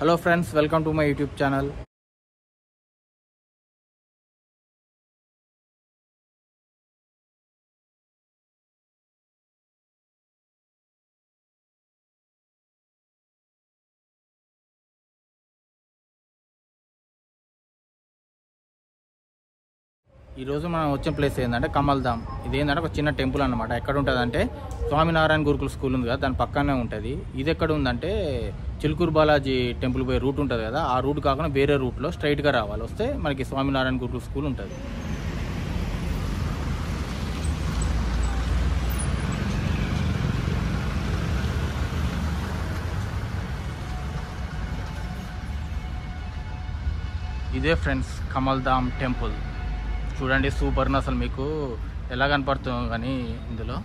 hello friends welcome to my youtube channel. ఈరోజు మనం వచ్చిన ప్లేస్ ఏంటంటే కమల్ధామ్. ఇది ఏంటంటే ఒక చిన్న టెంపుల్ అనమాట ఎక్కడ ఉంటుంది అంటే స్వామినారాయణ గురుకుల స్కూల్ ఉంది కదా దాని పక్కనే ఉంటుంది. ఇది ఎక్కడ ఉందంటే చిలుకూరు బాలాజీ టెంపుల్ పోయే రూట్ ఉంటుంది కదా ఆ రూట్ కాకుండా వేరే రూట్లో స్ట్రైట్గా రావాలి. వస్తే మనకి స్వామినారాయణ గురుకుల స్కూల్ ఉంటుంది. ఇదే ఫ్రెండ్స్ కమల్ధామ్ టెంపుల్. చూడండి సూపర్ అసలు మీకు. ఎలా కనపడుతుందో కానీ ఇందులో.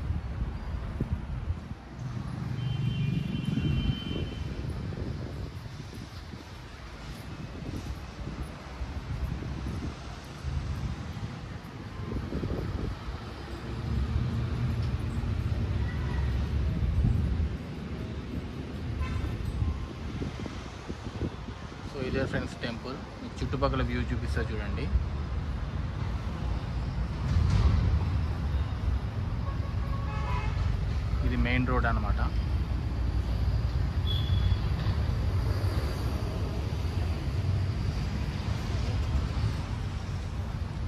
సో ఇదే ఫ్రెండ్స్ టెంపుల్. మీ చుట్టుపక్కల వ్యూ చూపిస్తా చూడండి. మెయిన్ రోడ్ అనమాట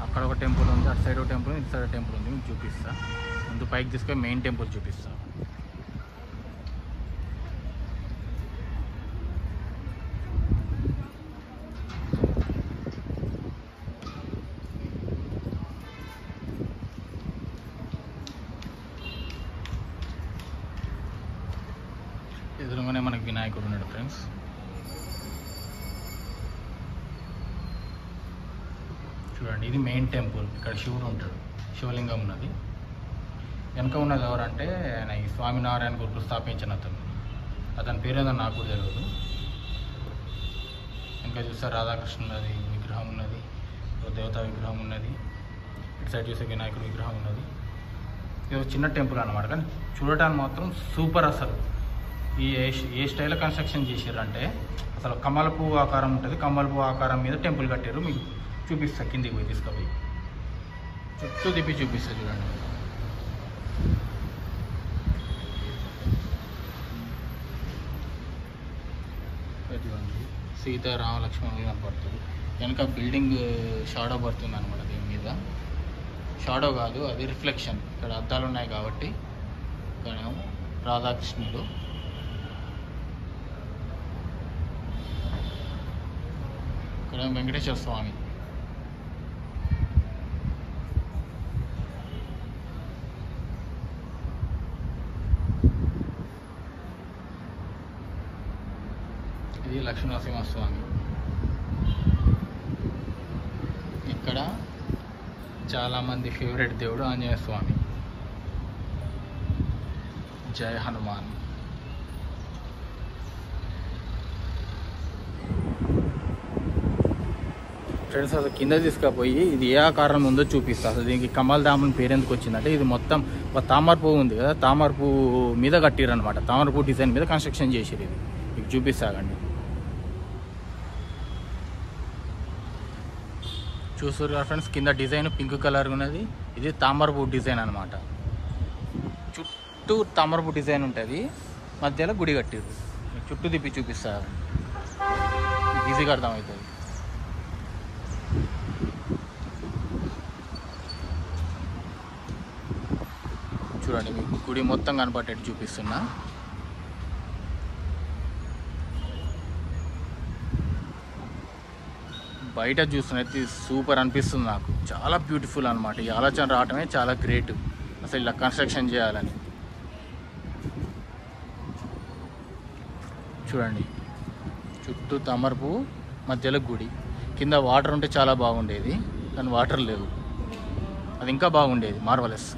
అక్కడ ఒక టెంపుల్ ఉంది అటు సైడ్ ఒక టెంపుల్ ఇటు సైడ్ టెంపుల్ ఉంది మీకు చూపిస్తా. ముందు పైకి తీసుకొని మెయిన్ టెంపుల్ చూపిస్తాను ఎదురుగానే మనకి వినాయకుడు ఉన్నాడు ఫ్రెండ్స్ చూడండి ఇది మెయిన్ టెంపుల్ ఇక్కడ శివుడు ఉంటాడు శివలింగం ఉన్నది. వెనక ఉన్నది ఎవరంటే ఆయన ఈ స్వామినారాయణ గురుకులు స్థాపించిన అతను. అతని పేరు ఏదో నాకు కూడా తెలియదు ఇంకా చూస్తే రాధాకృష్ణున్నది విగ్రహం ఉన్నది దేవతా విగ్రహం ఉన్నది. ఇటు సైడ్ చూసే వినాయకుడి విగ్రహం ఉన్నది. ఇది ఒక చిన్న టెంపుల్ అనమాట కానీ చూడటానికి మాత్రం సూపర్ అసలు. ఈ ఏ ఏ స్టైల్లో కన్స్ట్రక్షన్ చేసారంటే అసలు కమల పువ్వు ఆకారం ఉంటుంది కమల పువ్వు ఆకారం మీద టెంపుల్ కట్టారు మీకు. చూపిస్తా కిందికి పోయి తీసుకుపోయి. చుట్టూ తిప్పి చూపిస్తా చూడండి. చూడండి. సీత రామ లక్ష్మణులు కనపడుతుంది వెనక బిల్డింగ్ షాడో పడుతుంది అనమాట దీని మీద. షాడో కాదు అది రిఫ్లెక్షన్. ఇక్కడ అద్దాలు ఉన్నాయి కాబట్టి ఇక్కడేమో రాధాకృష్ణుడు. ఇక్కడ వెంకటేశ్వర స్వామి ఇది లక్ష్మీనరసింహస్వామి ఇక్కడ చాలామంది ఫేవరెట్ దేవుడు ఆంజనేయ స్వామి. జయ హనుమాన్. ఫ్రెండ్స్ అసలు కింద తీసుకుపోయి ఇది ఏ ఆకారం ఉందో చూపిస్తా. అసలు దీనికి కమల్ దామన్ అని పేరు ఎందుకు వచ్చిందంటే ఇది మొత్తం ఒక తామర పువ్వు ఉంది కదా తామర పువ్వు మీద కట్టిరు అనమాట తామర పువ్వు డిజైన్ మీద కన్స్ట్రక్షన్ చేసిరు ఇది. మీకు చూపిస్తాగండి చూస్తారు కదా ఫ్రెండ్స్ కింద డిజైన్ పింక్ కలర్ ఉన్నది. ఇది తామరపు డిజైన్ అనమాట చుట్టూ తామరపు డిజైన్ ఉంటుంది. మధ్యలో గుడి కట్టిరు చుట్టూ తిప్పి చూపిస్తారు ఈజీగా అర్థమవుతుంది. చూడండి మీకు గుడి మొత్తం కనపడేట్టు చూపిస్తున్నా. బయట చూస్తున్నైతే సూపర్ అనిపిస్తుంది నాకు. చాలా బ్యూటిఫుల్ అనమాట ఈ ఆలోచన రావటమే చాలా గ్రేట్. అసలు ఇలా కన్స్ట్రక్షన్ చేయాలని. చూడండి. చుట్టూ తమరపు మధ్యలో గుడి. కింద వాటర్ ఉంటే చాలా బాగుండేది. కానీ వాటర్ లేవు. అది ఇంకా బాగుండేది. మార్వలెస్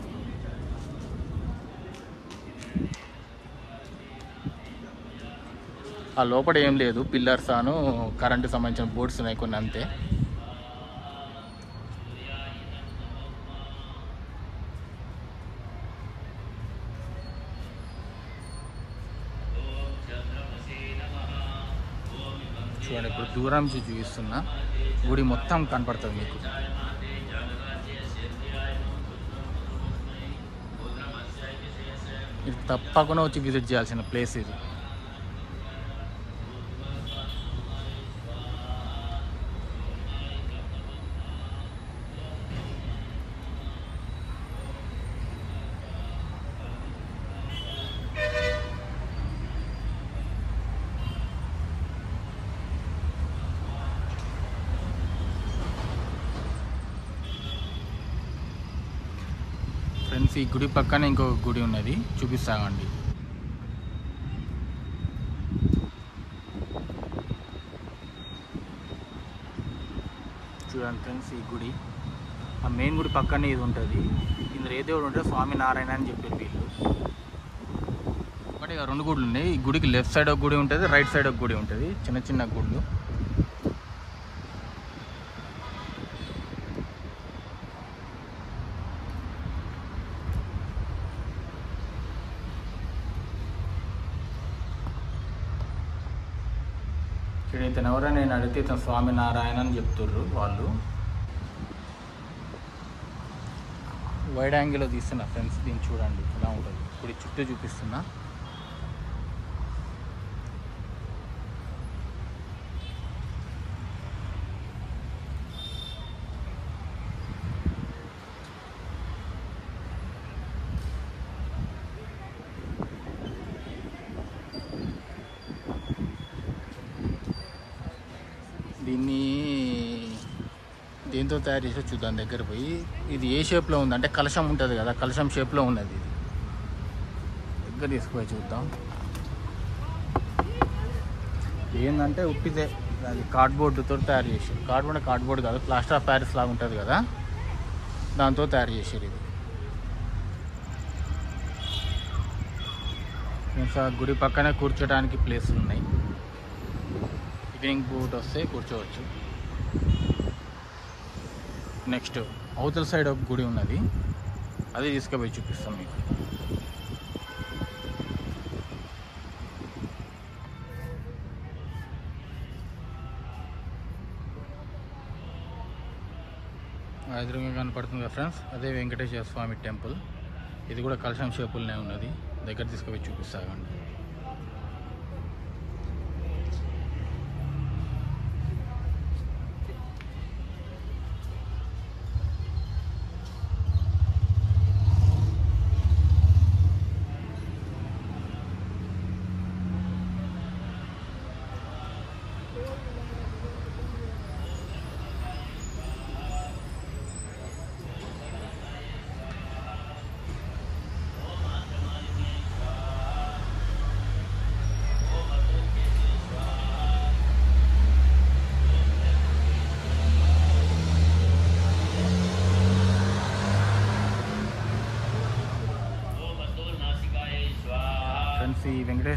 ఆ లోపల ఏం లేదు. పిల్లర్స్ అను కరెంటు సంబంధించిన బోర్డ్స్ ఉన్నాయి కొన్ని అంతే. చూడండి ఇప్పుడు దూరం నుంచి చూపిస్తున్నా. గుడి మొత్తం కనపడుతుంది మీకు. ఇది తప్పకుండా వచ్చి విజిట్ చేయాల్సిన ప్లేస్ ఇది. ఫ్రెండ్స్ ఈ గుడి పక్కన ఇంకో గుడి ఉన్నది. చూపిస్తామండి చూడండి ఫ్రెండ్స్ ఈ గుడి. ఆ మెయిన్ గుడి పక్కనే ఇది ఉంటుంది. ఇందులో ఏ దేవుడు ఉంటే స్వామి నారాయణ అని చెప్పారు వీళ్ళు. ఒకటి ఇక రెండు గుడులు ఉన్నాయి. ఈ గుడికి లెఫ్ట్ సైడ్ ఒక గుడి ఉంటుంది రైట్ సైడ్ ఒక గుడి ఉంటుంది. చిన్న చిన్న గుళ్ళు ఇక్కడ ఇతను ఎవరో నేను అడిగితే ఇతను స్వామి నారాయణ అని చెప్తుర్రు వాళ్ళు. వైడ్ యాంగిల్లో తీస్తున్నా ఫ్రెండ్స్ దీన్ని చూడండి. ఎలా ఉంటుంది? ఇప్పుడు చుట్టూ చూపిస్తున్నా. దీన్ని దేంతో తయారు చేసో చూద్దాం దగ్గర పోయి. ఇది ఏ షేప్లో ఉంది? అంటే కలశం ఉంటుంది కదా కలశం షేప్లో ఉన్నది ఇది. దగ్గర తీసుకుపోయి చూద్దాం. ఏంటంటే ఉప్పిదే అది కార్డ్బోర్డుతో తయారు చేసారు కార్డ్బోర్డ్ కార్డ్బోర్డ్ కాదు ప్లాస్టర్ ఆఫ్ ప్యారిస్ లాగా ఉంటుంది కదా. దాంతో తయారు చేశారు ఇది. గుడి పక్కనే కూర్చోడానికి ప్లేసులు ఉన్నాయి ఈవినింగ్ బూట్ వస్తే కూర్చోవచ్చు. నెక్స్ట్ అవతల సైడ్ ఒక గుడి ఉన్నది. అది తీసుకుపోయి చూపిస్తాం మీకు. ఎదురుగా కనపడుతుంది కదా ఫ్రెండ్స్ అదే వెంకటేశ్వర స్వామి టెంపుల్. ఇది కూడా కలశం షేపుల్నే ఉన్నది. దగ్గర తీసుకుపోయి చూపిస్తాగండి.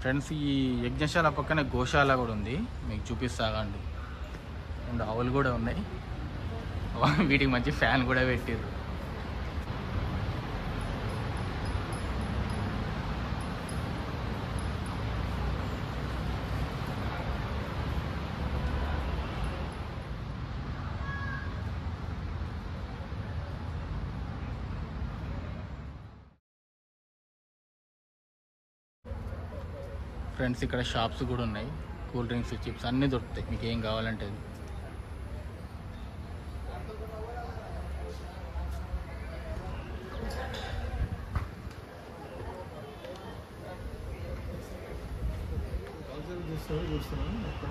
ఫ్రెండ్స్ ఈ యజ్ఞశాల పక్కనే గోశాల కూడా ఉంది. మీకు చూపిస్తాగండి. అండ్ ఆవులు కూడా ఉన్నాయి. వీటికి మంచి ఫ్యాన్ కూడా పెట్టారు ఫ్రెండ్స్ ఇక్కడ షాప్స్ కూడా ఉన్నాయి. కూల్ డ్రింక్స్ చిప్స్ అన్నీ దొరుకుతాయి. మీకు ఏం కావాలంటే అది. చూస్తున్నాను ఎక్కడ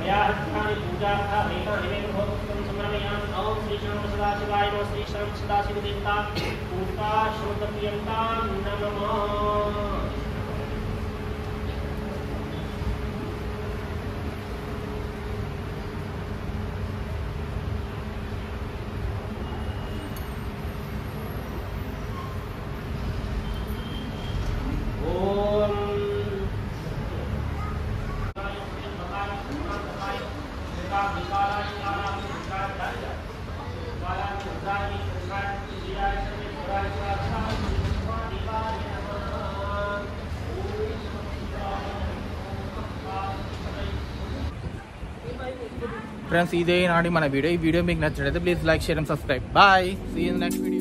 मयाहत्थानि पूजार्था वेदानिवेन भवतु समर्पयामि ॐ सदाशिवाय नमः श्रीशां सदाशिवदेवता पूता श्रोतप्रियन्ता नमः। ఫ్రెండ్స్ ఇదే నాటి మన వీడియో ఈ వీడియో మీకు నచ్చినట్లయితే please like share and subscribe bye see in next video